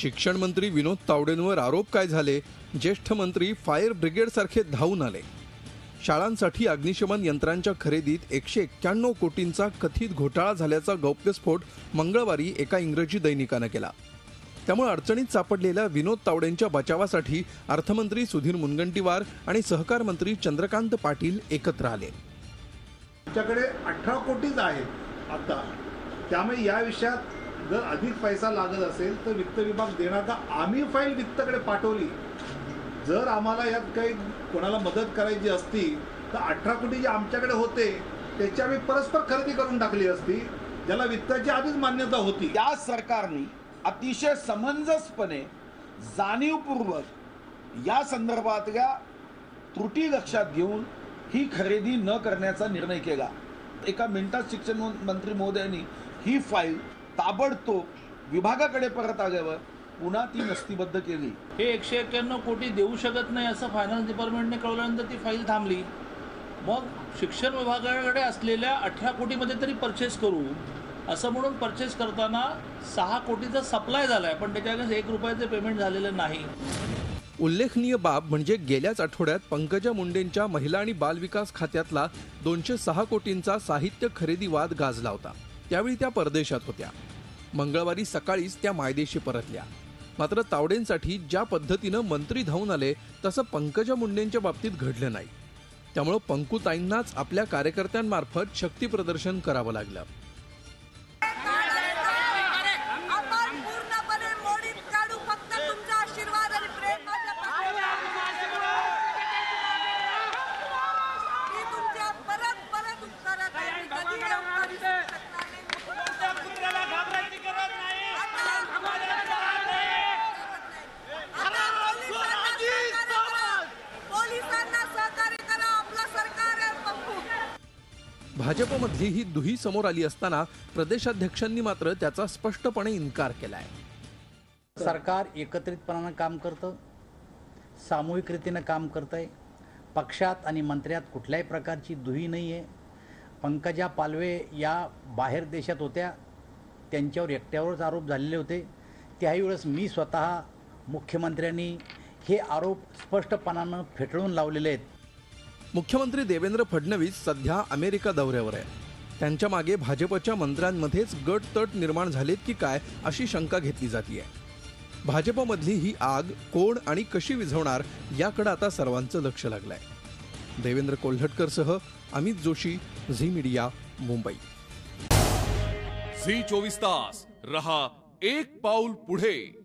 शिक्षण मंत्री विनोद तावडेंवर आरोप काय झाले? ज्येष्ठ मंत्री फायर ब्रिगेडसारखे धावून आले. शाळांसाठी अग्निशमन यंत्रांच्या खरेदीत एकशे एक्क्याण्णव कोटींचा कथित घोटाळा झाल्याचा गौप्यस्फोट मंगळवारी एका इंग्रजी दैनिकानं केला. त्यामुळे अडचणीत सापडलेल्या विनोद तावडेंच्या बचावासाठी अर्थमंत्री सुधीर मुनगंटीवार आणि सहकार मंत्री चंद्रकांत पाटील एकत्र आले. आमच्याकडे अठरा कोटीच आहेत आता. त्यामुळे या विषयात जर अधिक पैसा लागत असेल तर वित्त विभाग देणार का आम्ही फाईल वित्तकडे पाठवली. जर आम्हाला यात काही कोणाला मदत करायची असती तर अठरा कोटी जे आमच्याकडे होते त्याची आम्ही परस्पर खरेदी करून टाकली असती ज्याला वित्ताची आधीच मान्यता होती. या सरकारने अतिशय समंजसपणे जाणीवपूर्वक या संदर्भातल्या त्रुटी लक्षात घेऊन ही खरेदी न करण्याचा निर्णय केला. एका मिनिटात शिक्षण मंत्री महोदयांनी ही फाईल ताबडतोब विभागाकडे परत आल्यावर पुन्हा ती नस्तीबद्ध केली. हे एकशे एक्क्याण्णव कोटी देऊ शकत नाही असं फायनान्स डिपार्टमेंटने कळवल्यानंतर ती फाईल थांबली. मग शिक्षण विभागाकडे असलेल्या अठरा कोटीमध्ये तरी परचेस करू. असं म्हणून परचेस करताना सहा कोटीचा सप्लाय झाला आहे पण त्याच्याकडे एक रुपयाचे पेमेंट झालेलं नाही. उल्लेखनीय बाब म्हणजे गेल्याच आठवड्यात पंकजा मुंडेंच्या महिला आणि बालविकास खात्यातला दोनशे सहा कोटींचा साहित्य खरेदी वाद गाजला होता. त्यावेळी त्या परदेशात होत्या. मंगळवारी सकाळीच त्या मायदेशी परतल्या. मात्र तावडेंसाठी ज्या पद्धतीनं मंत्री धावून आले तसं पंकजा मुंडेंच्या बाबतीत घडलं नाही. त्यामुळं पंकुताईंनाच आपल्या कार्यकर्त्यांमार्फत शक्ती प्रदर्शन करावं लागलं आपण पूर्णपणे मोडीत काढू फक्त तुमचा आशीर्वाद आणि प्रेम माझ्या पाठीवर मी तुमच्या परत परत उत्तरात आहे. मी कधी या उत्तरी देऊ शकणार नाही. आता- आता पोलिसांना सहकार्य करा. पोलिसांना सहकार्य करा आपलं सरकार आहे पप्पू भाजपमधली ही दुही समोर आली असताना प्रदेशाध्यक्षांनी मात्र त्याचा स्पष्टपणे इन्कार केलाय. सरकार एकत्रितपणानं काम करतं सामूहिक रीतीनं काम करतं आहे पक्षात आणि मंत्र्यात कुठल्याही प्रकारची दुही नाही आहे पंकजा पालवे या बाहेर देशात होत्या त्यांच्यावर एकट्यावरच आरोप झालेले होते. त्याही वेळेस मी स्वतः मुख्यमंत्र्यांनी हे आरोप स्पष्टपणानं फेटाळून लावलेले आहेत. मुख्यमंत्री देवेंद्र फडणवीस सध्या अमेरिका दौऱ्यावर आहे त्यांच्या मागे भाजपच्या मंत्र्यांमध्येच गट तट निर्माण झालेत की काय अशी शंका घेतली जाते भाजपमधली ही आग कोण आणि कशी विझवणार याकडे आता सर्वांचं लक्ष लागलंय. Devendra कोल्हटकरसह Amit Joshi Zee media Mumbai. Zee चोवीस तास. रहा एक पाऊल पुढे.